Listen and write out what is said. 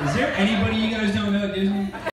Is there anybody you guys don't know?